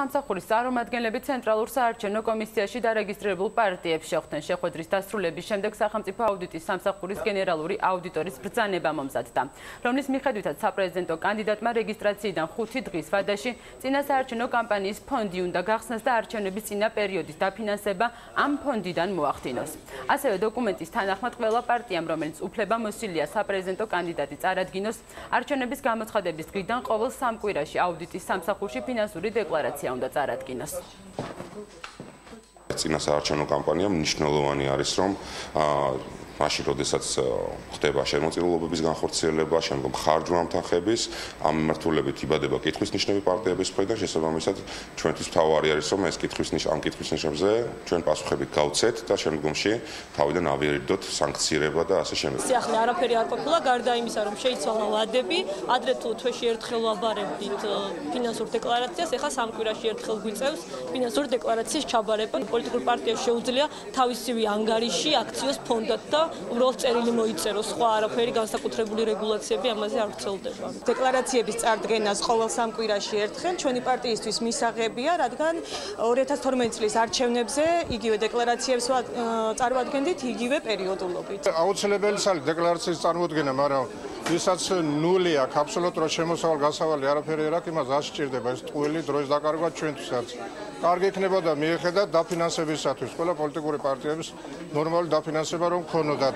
სამსახურის წარმომადგენლები ცენტრალურ საარჩევნო კომისიაში დარეგისტრირებულ პარტიებს შეხვდნენ შეხვედრის დასრულების შემდეგ სახელმწიფო აუდიტის სამსახურის გენერალური აუდიტორის ბრძანება მომზადდა, რომლის მიხედვითაც საპრეზიდენტო კანდიდატმა რეგისტრაციიდან 5 დღის ვადაში წინა საარჩევნო კამპანიის ფონდი უნდა გახსნას და არჩევნების წინა პერიოდის დაფინანსება ამ ფონდიდან მოახდინოს. ასევე დოკუმენტის თანახმად ყველა პარტიამ, რომელიც უფლება მოსილია საპრეზიდენტო კანდიდატი წარადგინოს, არჩევნების გამოცხადების დღიდან ყოველ სამ კვირაში აუდიტის სამსახურში ფინანსური დეკლარაცია უნდა წარადგინოს. წინა საარჩევნო კამპანია მნიშვნელოვანი არის რომ მაშინ როდესაც ხდება შემოწირულობების განხორციელება, შემდგომ ხარჯვამთანხების, ამ მიმართულებით იბადება კითხვის ნიშნები პარტიების მხრიდან, შესაბამისად ჩვენთვის თავარი არის რომ ეს კითხვის ნიშნ ამ კითხვის ნიშნებზე ჩვენ პასუხები გავცეთ და შემდგომში თავიდან ავიარდოთ სანქცირება და ასე შემდეგ. ახლა არაფერი არ ყოფილა გარდა იმისა რომ შეიცვალა ლადები, ადრე თუ თვეში ერთხელ ვაბარებდით ფინანსურ დეკლარაციას, ეხლა სამკვირაში ერთხელ გვიწევს ფინანსური დეკლარაციის ჩაბარება. პოლიტიკურ პარტიას შეუძლია თავისივე ანგარიში აქციოს ფონდად და უბრალოდ წერილი მოიწეროს, სხვა არაფერი განსაკუთრებული რეგულაციები ამაზე არ ვრცელდება. დეკლარაციების წარდგენას ყოველ სამ კვირაში ერთხელ ჩვენი პარტიისთვის მისაღებია, რადგან 2012 წლის არჩევნებზე იგივე დეკლარაციებს წარმოადგენდით იგივე პერიოდულობით. აუცილებელი სალი დეკლარაციის წარმოადგენა, მაგრამ ვისაც ნული აქვს აბსოლუტურად შემოსავალ გასავალი არაფერი არ აქვს, იმას არ სჭირდება ეს ტყუილი დროის დაკარგვა ჩვენთვისაც. კარგი იქნებოდა მიეხედათ დაფინანსებისათვის. ყველა პოლიტიკური პარტიების ნორმალური დაფინანსება რომ ქონოდათ